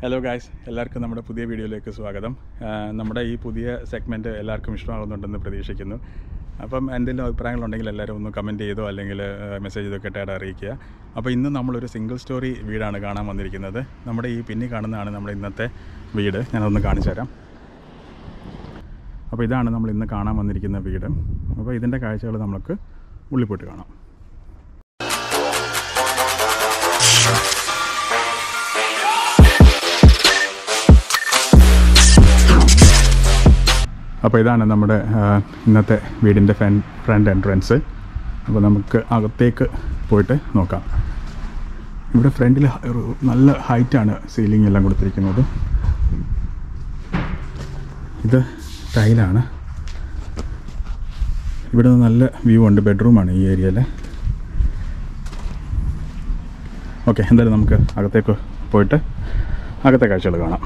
Hello guys എല്ലാവർക്കും നമ്മുടെ പുതിയ വീഡിയോയിലേക്ക് സ്വാഗതം. നമ്മുടെ ഈ പുതിയ സെഗ്മെന്റ് എല്ലാവർക്കും ഇഷ്ടമാകുന്നുണ്ടെന്ന് പ്രതീക്ഷിക്കുന്നു. അപ്പം എന്തെങ്കിലും അഭിപ്രായങ്ങളുണ്ടെങ്കിൽ എല്ലാവരും ഒന്ന് കമന്റ് ചെയ്തോ അല്ലെങ്കിൽ മെസ്സേജ് ചെയ്തോ കേട്ടായിട്ട് അറിയിക്കുക. അപ്പോൾ ഇന്ന് നമ്മളൊരു സിംഗിൾ സ്റ്റോറി വീടാണ് കാണാൻ വന്നിരിക്കുന്നത്. നമ്മുടെ ഈ പിന്നി കാണുന്നതാണ് നമ്മുടെ ഇന്നത്തെ വീട്. ഞാനതൊന്ന് കാണിച്ചു തരാം. അപ്പോൾ ഇതാണ് നമ്മൾ ഇന്ന് കാണാൻ വന്നിരിക്കുന്ന വീട്. അപ്പോൾ ഇതിന്റെ കാഴ്ചകൾ നമുക്ക് ഉള്ളിൽ പോയിട്ട് കാണാം. അപ്പോൾ ഇതാണ് നമ്മുടെ ഇന്നത്തെ വീടിന്റെ ഫ്രണ്ട് ഫ്രണ്ട് എൻട്രൻസ്. അപ്പോൾ നമുക്ക് അകത്തേക്ക് പോയിട്ട് നോക്കാം. ഇവിടെ ഫ്രണ്ടിൽ നല്ല ഹൈറ്റാണ് സീലിംഗ് എല്ലാം കൊടുത്തിരിക്കുന്നത്. ഇത് ടൈലാണ്. ഇവിടെ നല്ല വ്യൂ ഉണ്ട് ബെഡ്റൂമാണ് ഈ ഏരിയയിൽ ഓക്കെ എന്തായാലും നമുക്ക് അകത്തേക്ക് പോയിട്ട് അകത്തെ കാഴ്ചകൾ കാണാം.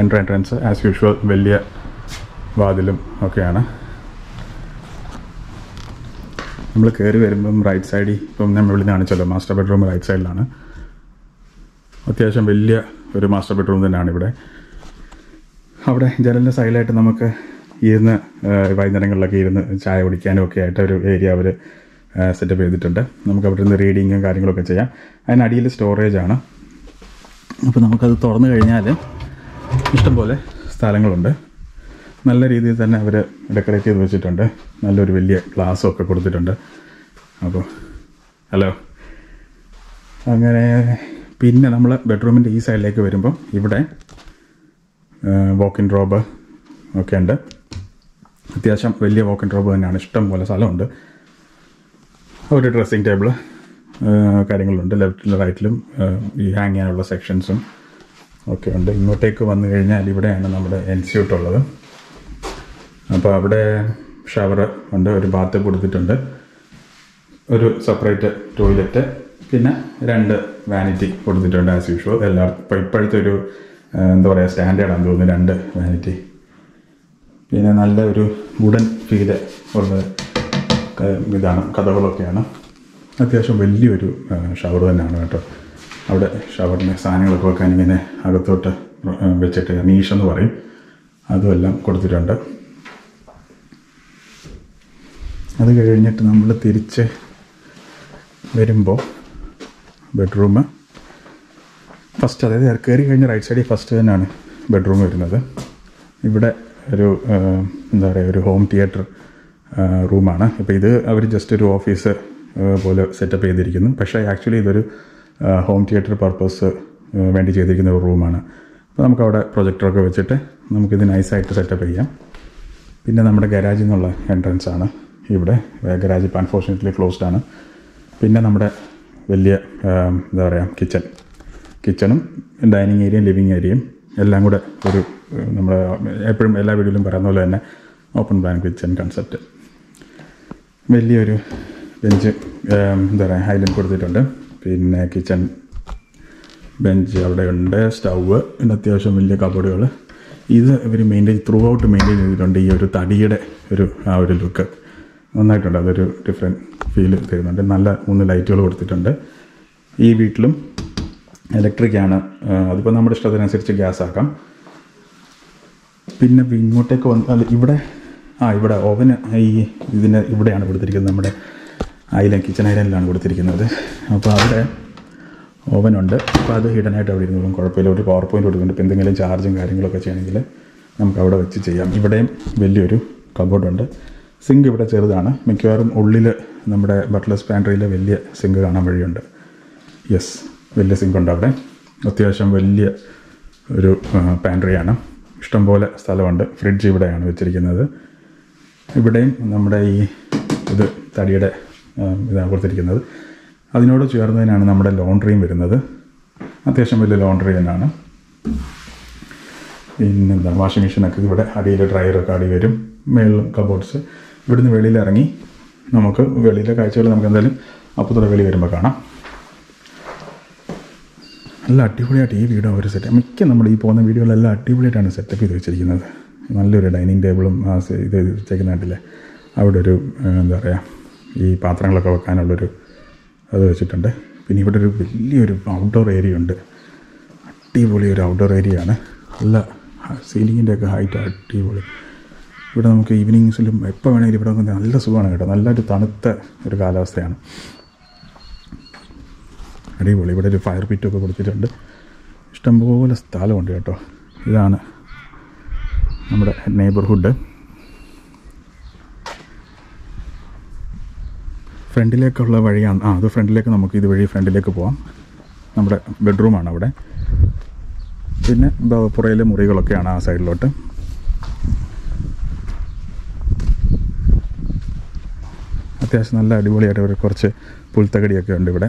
എൻട്ര എൻട്രൻസ് ആസ് യൂഷ്വൽ വലിയ വാതിലും ഒക്കെയാണ്. നമ്മൾ കയറി വരുമ്പം റൈറ്റ് സൈഡിൽ ഇപ്പം നമ്മൾ ഇവിടെ കാണിച്ചല്ലോ മാസ്റ്റർ ബെഡ്റൂം റൈറ്റ് സൈഡിലാണ് അത്യാവശ്യം വലിയ ഒരു മാസ്റ്റർ ബെഡ്റൂം തന്നെയാണ് ഇവിടെ. അവിടെ ജനലിന്റെ സൈഡിലായിട്ട് നമുക്ക് ഇരുന്ന് വൈകുന്നേരങ്ങളിലൊക്കെ ഇരുന്ന് ചായ കുടിക്കാനും ഒക്കെ ആയിട്ട് ഒരു ഏരിയ അവർ സെറ്റപ്പ് ചെയ്തിട്ടുണ്ട്. നമുക്ക് അവിടെ നിന്ന് റീഡിങ്ങും കാര്യങ്ങളൊക്കെ ചെയ്യാം. അതിനടിയിൽ സ്റ്റോറേജാണ് അപ്പോൾ നമുക്കത് തുറന്നു കഴിഞ്ഞാൽ ഇഷ്ടംപോലെ സ്ഥലങ്ങളുണ്ട്. നല്ല രീതിയിൽ തന്നെ അവർ ഡെക്കറേറ്റ് ചെയ്ത് വെച്ചിട്ടുണ്ട്. നല്ലൊരു വലിയ ഗ്ലാസ്സും ഒക്കെ കൊടുത്തിട്ടുണ്ട്. അപ്പോൾ ഹലോ അങ്ങനെ പിന്നെ നമ്മൾ ബെഡ്റൂമിന്റെ ഈ സൈഡിലേക്ക് വരുമ്പം ഇവിടെ വോക്കിൻ റോബ് ഒക്കെ ഉണ്ട്. അത്യാവശ്യം വലിയ വോക്കിൻ റോബ് തന്നെയാണ്. ഇഷ്ടം പോലെ സ്ഥലമുണ്ട്. ഒരു ഡ്രസ്സിങ് ടേബിൾ കാര്യങ്ങളുണ്ട്. ലെഫ്റ്റിലും റൈറ്റിലും ഈ ഹാങ് ചെയ്യാനുള്ള സെക്ഷൻസും ഒക്കെ ഉണ്ട്. ഇങ്ങോട്ടേക്ക് വന്നു കഴിഞ്ഞാൽ ഇവിടെയാണ് നമ്മുടെ ഇൻസ്റ്റിറ്റ്യൂട്ട് ഉള്ളത്. അപ്പോൾ അവിടെ ഷവർ ഉണ്ട് ഒരു ബാത്ത് കൊടുത്തിട്ടുണ്ട് ഒരു സെപ്പറേറ്റ് ടോയ്ലറ്റ് പിന്നെ രണ്ട് വാനിറ്റി കൊടുത്തിട്ടുണ്ട് ആസ് യൂഷ്വൽ എല്ലാവർക്കും ഇപ്പോൾ ഇപ്പോഴത്തെ ഒരു എന്താ പറയുക സ്റ്റാൻഡേർഡാണെന്ന് തോന്നുന്നു രണ്ട് വാനിറ്റി പിന്നെ നല്ല ഒരു വുഡൻ ഫീൽ ഉള്ള ഇതാണ് കഥകളൊക്കെയാണ്. അത്യാവശ്യം വലിയൊരു ഷവർ തന്നെയാണ് കേട്ടോ. അവിടെ ഷവറിന് സാധനങ്ങളൊക്കെ വെക്കാൻ ഇങ്ങനെ അകത്തോട്ട് വെച്ചിട്ട് നീഷ് എന്ന് പറയും. അതുമെല്ലാം കൊടുത്തിട്ടുണ്ട്. അത് കഴിഞ്ഞിട്ട് നമ്മൾ തിരിച്ച് വരുമ്പോൾ ബെഡ്റൂം ഫസ്റ്റ് അതായത് കയറി കഴിഞ്ഞ റൈറ്റ് സൈഡിൽ ഫസ്റ്റ് തന്നെയാണ് ബെഡ്റൂം വരുന്നത്. ഇവിടെ ഒരു എന്താ പറയുക ഒരു ഹോം തിയേറ്റർ റൂമാണ് ഇപ്പോൾ ഇത് അവർ ജസ്റ്റ് ഒരു ഓഫീസ് പോലെ സെറ്റപ്പ് ചെയ്തിരിക്കുന്നു. പക്ഷേ ആക്ച്വലി ഇതൊരു ഹോം തിയേറ്റർ പർപ്പസ് വേണ്ടി ചെയ്തിരിക്കുന്ന ഒരു റൂമാണ് അപ്പോൾ നമുക്കവിടെ പ്രൊജക്ടറൊക്കെ വെച്ചിട്ട് നമുക്കിത് നൈസായിട്ട് സെറ്റപ്പ് ചെയ്യാം. പിന്നെ നമ്മുടെ ഗരാജിൽ നിന്നുള്ള എൻട്രൻസ് ആണ്. ഇവിടെ ഗരാജ് ഇപ്പോൾ ക്ലോസ്ഡ് ആണ്. പിന്നെ നമ്മുടെ വലിയ എന്താ പറയുക കിച്ചൺ കിച്ചണും ഡൈനിങ് ഏരിയയും ലിവിങ് ഏരിയയും എല്ലാം കൂടെ ഒരു നമ്മൾ എപ്പോഴും എല്ലാ വീഡിയോയിലും പറയുന്ന പോലെ തന്നെ ഓപ്പൺ പ്ലാൻ കിച്ചൺ കൺസെപ്റ്റ് വലിയൊരു ബെഞ്ച് എന്താ പറയുക ഹൈലൈൻ കൊടുത്തിട്ടുണ്ട്. പിന്നെ കിച്ചൺ ബെഞ്ച് അവിടെ ഉണ്ട് സ്റ്റൗവ് പിന്നെ അത്യാവശ്യം വലിയ കബോർഡുകൾ ഇത് ഇവർ മെയിന്റെയിൻ ത്രൂ ഔട്ട് മെയിന്റെയിൻ ചെയ്തിട്ടുണ്ട് ഈ ഒരു തടിയുടെ ഒരു ആ ഒരു ലുക്ക് നന്നായിട്ടുണ്ട്. അതൊരു ഡിഫറെന്റ് ഫീൽ തരുന്നുണ്ട്. നല്ല മൂന്ന് ലൈറ്റുകൾ കൊടുത്തിട്ടുണ്ട്. ഈ വീട്ടിലും ഇലക്ട്രിക് ആണ്. അതിപ്പോൾ നമ്മുടെ ഇഷ്ടത്തിനനുസരിച്ച് ഗ്യാസ് ആക്കാം. പിന്നെ ഇങ്ങോട്ടേക്ക് വന്നാൽ ഇവിടെ ആ ഇവിടെ ഓവന് ഈ ഇതിന് ഇവിടെയാണ് കൊടുത്തിരിക്കുന്നത്. നമ്മുടെ ഐലൻഡ് കിച്ചൺ ഐലൻഡിലാണ് കൊടുത്തിരിക്കുന്നത്. അപ്പോൾ അവിടെ ഓവനുണ്ട് അപ്പോൾ അത് ഹിഡനായിട്ട് അവിടെ ഇരുന്നോളും. കുഴപ്പമില്ല. ഒരു പവർ പോയിന്റ് കൊടുക്കുന്നുണ്ട്. ഇപ്പോൾ എന്തെങ്കിലും ചാർജും കാര്യങ്ങളൊക്കെ ചെയ്യണമെങ്കിൽ നമുക്ക് അവിടെ വെച്ച് ചെയ്യാം. ഇവിടെയും വലിയൊരു കബോർഡുണ്ട് സിങ്ക് ഇവിടെ ചെറുതാണ്. മിക്കവാറും ഉള്ളിൽ നമ്മുടെ ബട്ട്ലസ് പാൻട്രിയിൽ വലിയ സിങ്ക് കാണാൻ വഴിയുണ്ട്. യെസ് വലിയ സിങ്ക് ഉണ്ട് അവിടെ. അത്യാവശ്യം വലിയ ഒരു പാൻട്രിയാണ്. ഇഷ്ടംപോലെ സ്ഥലമുണ്ട്. ഫ്രിഡ്ജ് ഇവിടെയാണ് വെച്ചിരിക്കുന്നത്. ഇവിടെയും നമ്മുടെ ഈ ഇത് തടിയുടെ ഇതാണ് കൊടുത്തിരിക്കുന്നത്. അതിനോട് ചേർന്നതിനാണ് നമ്മുടെ ലോണ്ട്രിയും വരുന്നത്. അത്യാവശ്യം വലിയ ലോണ്ട്രി തന്നെയാണ്. പിന്നെന്താ വാഷിംഗ് മെഷീനൊക്കെ ഇവിടെ അടിയിൽ ഡ്രയറൊക്കെ അടി വരും. മേളിൽ കബോർഡ്സ്. ഇവിടുന്ന് വെളിയിൽ ഇറങ്ങി നമുക്ക് വെളിയിലെ കാഴ്ചകൾ നമുക്ക് എന്തായാലും അപ്പുറത്തോടെ വെളി വരുമ്പോൾ കാണാം. നല്ല അടിപൊളിയായിട്ട് ഈ വീടും അവർ സെറ്റ് മിക്ക നമ്മൾ ഈ പോകുന്ന വീഡിയോകളെല്ലാം അടിപൊളിയായിട്ടാണ് സെറ്റപ്പ് ചെയ്ത് വെച്ചിരിക്കുന്നത്. നല്ലൊരു ഡൈനിങ് ടേബിളും ആ ഇത് വെച്ചേക്കുന്നതായിട്ടില്ലേ അവിടെ ഒരു എന്താ പറയുക ഈ പാത്രങ്ങളൊക്കെ വെക്കാനുള്ളൊരു അത് വെച്ചിട്ടുണ്ട്. പിന്നെ ഇവിടെ ഒരു വലിയൊരു ഔട്ട്ഡോർ ഏരിയ ഉണ്ട്. അടിപൊളി ഒരു ഔട്ട്ഡോർ ഏരിയ ആണ്. നല്ല സീലിങ്ങിന്റെയൊക്കെ ഹൈറ്റ് അടിപൊളി. ഇവിടെ നമുക്ക് ഈവനിങ്സിലും എപ്പോൾ വേണമെങ്കിലും ഇവിടെ നമുക്ക് നല്ല സുഖമാണ് കേട്ടോ. നല്ലൊരു തണുത്ത ഒരു കാലാവസ്ഥയാണ്. അടിപൊളി. ഇവിടെ ഒരു ഫയർ പിറ്റൊക്കെ കൊടുത്തിട്ടുണ്ട്. ഇഷ്ടംപോലെ സ്ഥലമുണ്ട് കേട്ടോ. ഇതാണ് നമ്മുടെ നെയ്ബർഹുഡ് ഫ്രണ്ടിലേക്കുള്ള വഴിയാണ്. ആ അത് ഫ്രണ്ടിലേക്ക് നമുക്ക് ഇതുവഴി ഫ്രണ്ടിലേക്ക് പോവാം. നമ്മുടെ ബെഡ്റൂമാണ് അവിടെ. പിന്നെ പുറയിലെ മുറികളൊക്കെയാണ് ആ സൈഡിലോട്ട് അത്യാവശ്യം നല്ല അടിപൊളിയായിട്ട് ഒരു കുറച്ച് പുൽത്തകടിയൊക്കെ ഉണ്ട് ഇവിടെ.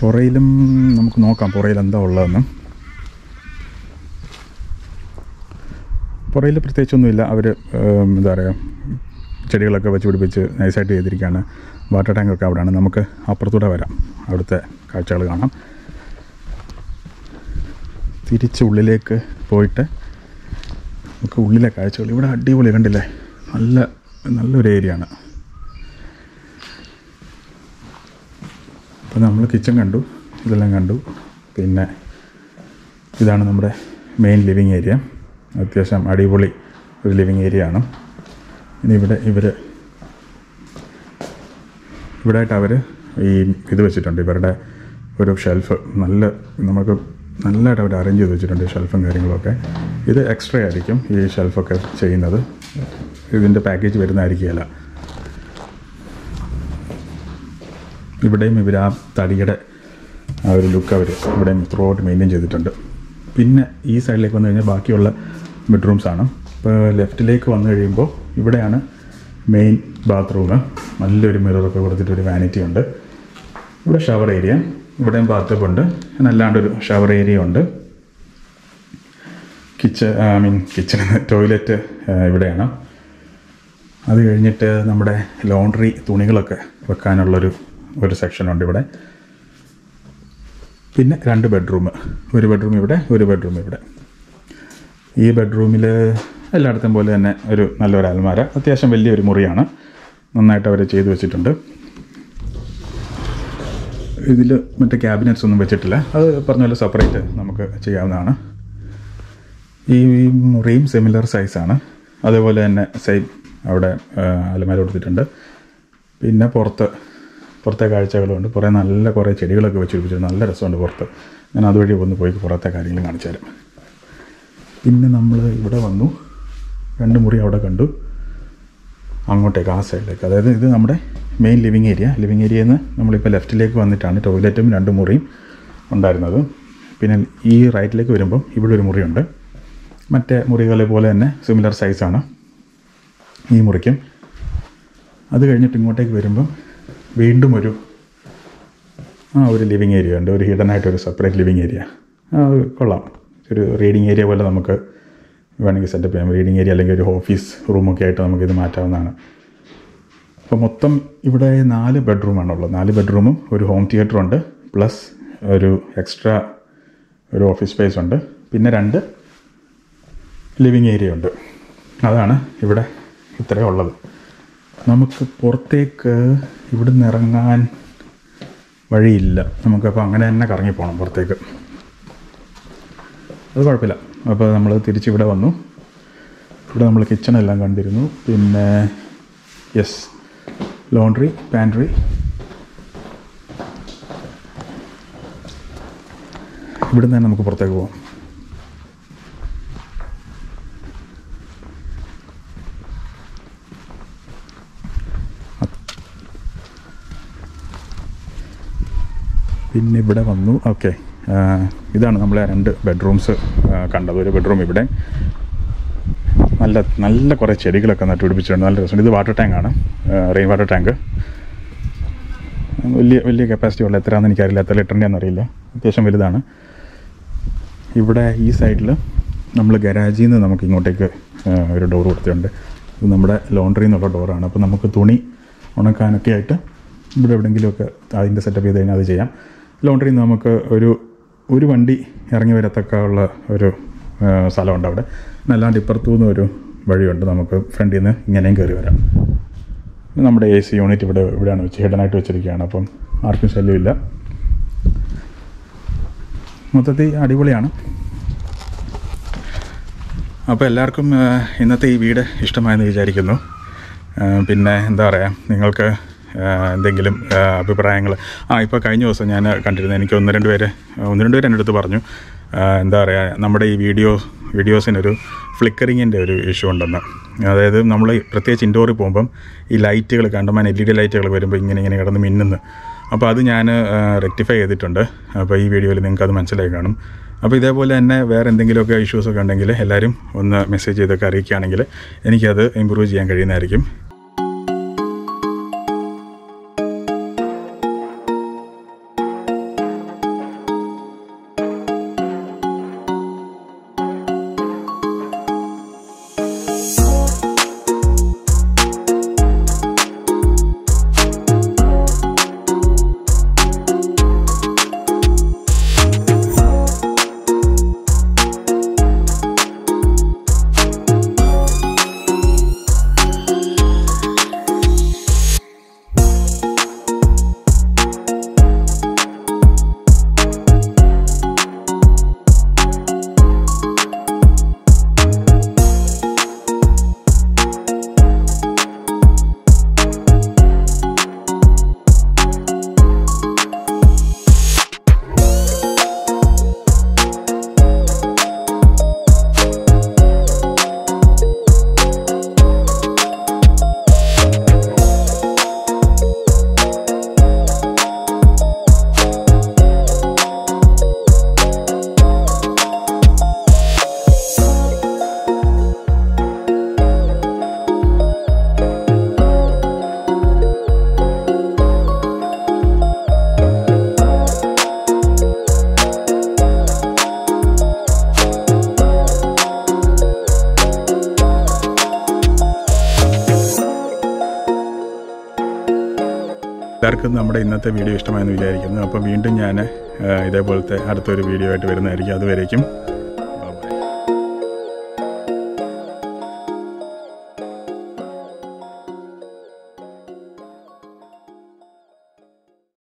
പുറയിലും നമുക്ക് നോക്കാം പുറയിൽ എന്താ ഉള്ളതെന്ന്. പുറയിൽ പ്രത്യേകിച്ചൊന്നുമില്ല. അവർ എന്താ പറയുക ചെടികളൊക്കെ വെച്ച് പിടിപ്പിച്ച് നൈസായിട്ട് ചെയ്തിരിക്കുകയാണ്. വാട്ടർ ടാങ്കൊക്കെ അവിടെയാണ്. നമുക്ക് അപ്പുറത്തൂടെ വരാം. അവിടുത്തെ കാഴ്ചകൾ കാണാം. തിരിച്ച് ഉള്ളിലേക്ക് പോയിട്ട് നമുക്ക് ഉള്ളിലെ കാഴ്ചകൾ. ഇവിടെ അടിപൊളി കണ്ടില്ലേ? നല്ല നല്ലൊരു ഏരിയ ആണ് അപ്പോൾ നമ്മൾ കിച്ചൺ കണ്ടു ഇതെല്ലാം കണ്ടു. പിന്നെ ഇതാണ് നമ്മുടെ മെയിൻ ലിവിങ് ഏരിയ അത്യാവശ്യം അടിപൊളി ഒരു ലിവിങ് ഏരിയ ആണ്. ഇനി ഇവിടെ ഇവർ ഇവിടെ ആയിട്ട് അവർ ഈ ഇത് വെച്ചിട്ടുണ്ട്. ഇവരുടെ ഒരു ഷെൽഫ് നല്ല നമുക്ക് നല്ലതായിട്ട് അവർ അറേഞ്ച് ചെയ്ത് വെച്ചിട്ടുണ്ട് ഷെൽഫും കാര്യങ്ങളൊക്കെ. ഇത് എക്സ്ട്രാ ആയിരിക്കും ഈ ഷെൽഫൊക്കെ ചെയ്യുന്നത്. ഇതിന്റെ പാക്കേജ് വരുന്നതായിരിക്കുകയല്ല. ഇവിടെയും ഇവർ ആ തടിയുടെ ആ ഒരു ലുക്ക് അവർ ഇവിടെയും ത്രൂ ഔട്ട് മെയിന്റെയിൻ ചെയ്തിട്ടുണ്ട്. പിന്നെ ഈ സൈഡിലേക്ക് വന്നു കഴിഞ്ഞാൽ ബാക്കിയുള്ള ബെഡ്റൂംസാണ് ഇപ്പോൾ ലെഫ്റ്റിലേക്ക് വന്നു കഴിയുമ്പോൾ ഇവിടെയാണ് മെയിൻ ബാത്റൂം നല്ലൊരു മിററൊക്കെ കൊടുത്തിട്ടൊരു വാനിറ്റി ഉണ്ട്. ഇവിടെ ഷവർ ഏരിയ ഇവിടെയും ബാത്തപ്പുണ്ട് അല്ലാണ്ടൊരു ഷവർ ഏരിയ ഉണ്ട്. Kitchen I mean kitchen toilet ഇവിടെയാണ്. അത് കഴിഞ്ഞിട്ട് നമ്മുടെ ലോണ്ടറി തുണികളൊക്കെ വെക്കാനുള്ളൊരു ഒരു സെക്ഷനുണ്ട് ഇവിടെ. പിന്നെ രണ്ട് ബെഡ്റൂം ഒരു ബെഡ്റൂം ഇവിടെ ഒരു ബെഡ്റൂം ഇവിടെ. ഈ ബെഡ്റൂമിൽ എല്ലായിടത്തും പോലെ തന്നെ ഒരു നല്ലൊരു അൽമാര. അത്യാവശ്യം വലിയൊരു മുറിയാണ്. നന്നായിട്ട് അവർ ചെയ്തു വെച്ചിട്ടുണ്ട്. ഇതിൽ മറ്റേ ക്യാബിനറ്റ്സ് ഒന്നും വെച്ചിട്ടില്ല. അത് പറഞ്ഞ പോലെ സെപ്പറേറ്റ് നമുക്ക് ചെയ്യാവുന്നതാണ്. ഈ മുറിയും സിമിലർ സൈസാണ് അതേപോലെ തന്നെ സെയിം അവിടെ അലമാര കൊടുത്തിട്ടുണ്ട്. പിന്നെ പുറത്ത് പുറത്തെ കാഴ്ചകളുണ്ട്. കുറേ നല്ല കുറേ ചെടികളൊക്കെ വെച്ച് നല്ല രസമുണ്ട് പുറത്ത്. ഞാൻ അതുവഴി ഒന്ന് പോയി പുറത്തെ കാര്യങ്ങൾ കാണിച്ചു പിന്നെ നമ്മൾ ഇവിടെ വന്നു. രണ്ട് മുറി അവിടെ കണ്ടു. അങ്ങോട്ടേക്ക് ആ സൈഡിലേക്ക് അതായത് ഇത് നമ്മുടെ മെയിൻ ലിവിങ് ഏരിയ ലിവിങ് ഏരിയയിൽ നിന്ന് നമ്മളിപ്പോൾ ലെഫ്റ്റിലേക്ക് വന്നിട്ടാണ് ടോയ്ലറ്റും രണ്ട് മുറിയും ഉണ്ടായിരുന്നത്. പിന്നെ ഈ റൈറ്റിലേക്ക് വരുമ്പം ഇവിടെ ഒരു മുറിയുണ്ട്. മറ്റേ മുറികളെ പോലെ തന്നെ സിമിലർ സൈസാണ് ഈ മുറിക്കും. അത് കഴിഞ്ഞിട്ട് ഇങ്ങോട്ടേക്ക് വരുമ്പം വീണ്ടും ഒരു ആ ഒരു ലിവിങ് ഏരിയ ഉണ്ട്. ഒരു ഹിഡൻ ആയിട്ട് ഒരു സെപ്പറേറ്റ് ലിവിങ് ഏരിയ കൊള്ളാം. ഒരു റീഡിങ് ഏരിയ പോലെ നമുക്ക് വേണമെങ്കിൽ സെറ്റപ്പ് ചെയ്യാം. റീഡിങ് ഏരിയ അല്ലെങ്കിൽ ഒരു ഓഫീസ് റൂമൊക്കെ ആയിട്ട് നമുക്കിത് മാറ്റാവുന്നതാണ്. അപ്പോൾ മൊത്തം ഇവിടെ നാല് ബെഡ്റൂമാണുള്ളത് നാല് ബെഡ്റൂമും ഒരു ഹോം തിയേറ്റർ ഉണ്ട്. പ്ലസ് ഒരു എക്സ്ട്രാ ഒരു ഓഫീസ് സ്പേസ് ഉണ്ട്. പിന്നെ രണ്ട് ലിവിങ് ഏരിയ ഉണ്ട്. അതാണ് ഇവിടെ ഇത്രയും ഉള്ളത്. നമുക്ക് പുറത്തേക്ക് ഇവിടെ നിന്ന് ഇറങ്ങാൻ വഴിയില്ല. നമുക്കപ്പോൾ അങ്ങനെ തന്നെ കറങ്ങി പോകണം പുറത്തേക്ക്. അത് കുഴപ്പമില്ല. അപ്പോൾ നമ്മൾ തിരിച്ചിവിടെ വന്നു. ഇവിടെ നമ്മൾ കിച്ചണെല്ലാം കണ്ടിരുന്നു. പിന്നെ യെസ് ലോണ്ട്രി പാൻട്രി ഇവിടുന്ന് തന്നെ നമുക്ക് പുറത്തേക്ക് പോകാം പിന്നെ ഇവിടെ വന്നു. ഓക്കെ ഇതാണ് നമ്മളെ രണ്ട് ബെഡ്റൂംസ് കണ്ടത് ഒരു ബെഡ്റൂം ഇവിടെ. നല്ല നല്ല കുറേ ചെടികളൊക്കെ നട്ട് പിടിപ്പിച്ചിട്ടുണ്ട്. നല്ല രസമുണ്ട്. ഇത് വാട്ടർ ടാങ്കാണ് റെയിൻ വാട്ടർ ടാങ്ക് വലിയ വലിയ കപ്പാസിറ്റി ഉള്ള എത്രയാണെന്ന് എനിക്കറിയില്ല എത്ര ലിറ്ററിന്റെ അറിയില്ല അത്യാവശ്യം വലുതാണ്. ഇവിടെ ഈ സൈഡിൽ നമ്മൾ ഗരാജിൽ നിന്ന് നമുക്ക് ഇങ്ങോട്ടേക്ക് ഒരു ഡോർ കൊടുത്തിട്ടുണ്ട്. ഇത് നമ്മുടെ ലോണ്ടറി എന്നുള്ള ഡോറാണ് അപ്പോൾ നമുക്ക് തുണി ഉണക്കാനൊക്കെ ആയിട്ട് ഇവിടെ എവിടെയെങ്കിലുമൊക്കെ അതിന്റെ സെറ്റപ്പ് ചെയ്ത് കഴിഞ്ഞാൽ അത് ചെയ്യാം. ലോണ്ടറിയിൽ നിന്ന് നമുക്ക് ഒരു ഒരു വണ്ടി ഇറങ്ങി വരത്തക്ക ഉള്ള ഒരു സ്ഥലമുണ്ട് അവിടെ. അല്ലാണ്ട് ഇപ്പുറത്തു നിന്ന് ഒരു വഴിയുണ്ട്. നമുക്ക് ഫ്രണ്ടിൽ നിന്ന് ഇങ്ങനെയും കയറി വരാം. നമ്മുടെ എ സി യൂണിറ്റ് ഇവിടെ ഇവിടെയാണ് വെച്ച് ഹിഡനായിട്ട് വെച്ചിരിക്കുകയാണ്. അപ്പം ആർക്കും ശല്യമില്ല. മൊത്തത്തിൽ അടിപൊളിയാണ്. അപ്പോൾ എല്ലാവർക്കും ഇന്നത്തെ ഈ വീട് ഇഷ്ടമായെന്ന് വിചാരിക്കുന്നു. പിന്നെ എന്താ പറയുക നിങ്ങൾക്ക് എന്തെങ്കിലും അഭിപ്രായങ്ങൾ ആ ഇപ്പോൾ കഴിഞ്ഞ ദിവസം ഞാൻ കണ്ടിരുന്നു എനിക്ക് ഒന്ന് രണ്ട് പേര് ഒന്ന് രണ്ട് പേര് എന്റെ അടുത്ത് പറഞ്ഞു. എന്താ പറയുക നമ്മുടെ ഈ വീഡിയോ വീഡിയോസിനൊരു ഫ്ലിക്കറിങ്ങിന്റെ ഒരു ഇഷ്യൂ ഉണ്ടെന്ന്. അതായത് നമ്മൾ പ്രത്യേകിച്ച് ഇൻഡോറിൽ പോകുമ്പം ഈ ലൈറ്റുകൾ കണ്ടമാൻ എൽ ഇ ഡി ലൈറ്റുകൾ വരുമ്പോൾ ഇങ്ങനെ ഇങ്ങനെ കിടന്ന് മിന്നുന്നു. അപ്പോൾ അത് ഞാൻ റെക്ടിഫൈ ചെയ്തിട്ടുണ്ട്. അപ്പോൾ ഈ വീഡിയോയിൽ നിങ്ങൾക്ക് അത് മനസ്സിലായി കാണും. അപ്പോൾ ഇതേപോലെ തന്നെ വേറെ എന്തെങ്കിലുമൊക്കെ ഇഷ്യൂസൊക്കെ ഉണ്ടെങ്കിൽ എല്ലാവരും ഒന്ന് മെസ്സേജ് ചെയ്തൊക്കെ അറിയിക്കുകയാണെങ്കിൽ എനിക്കത് ഇമ്പ്രൂവ് ചെയ്യാൻ കഴിയുന്നതായിരിക്കും. എല്ലാവർക്കും നമ്മുടെ ഇന്നത്തെ വീഡിയോ ഇഷ്ടമായെന്ന് വിചാരിക്കുന്നു. അപ്പോൾ വീണ്ടും ഞാൻ ഇതേപോലത്തെ അടുത്തൊരു വീഡിയോ ആയിട്ട് വരുന്നതായിരിക്കും. അതുവരേക്കും